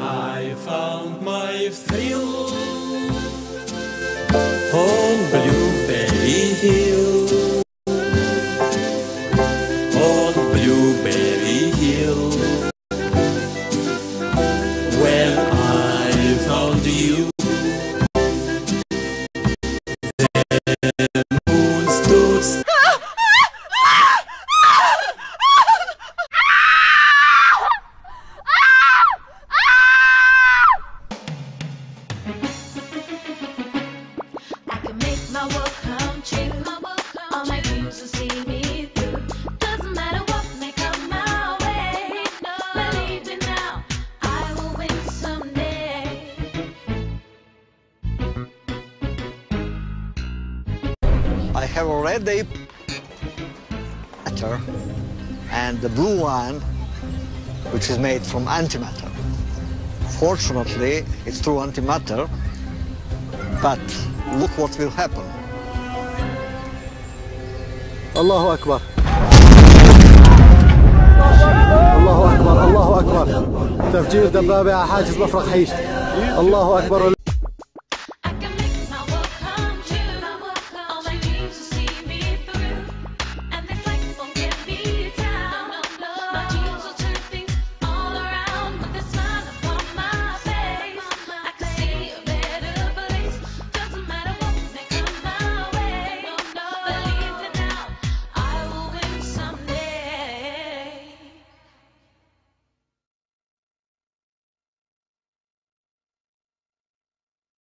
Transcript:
I found my thrill on Blueberry Hill. I have already matter and the blue one, which is made from antimatter. Fortunately, it's true antimatter, but look what will happen. الله أكبر. الله أكبر الله أكبر. تفجير دبابة على حاجز مفرق حيش. الله أكبر.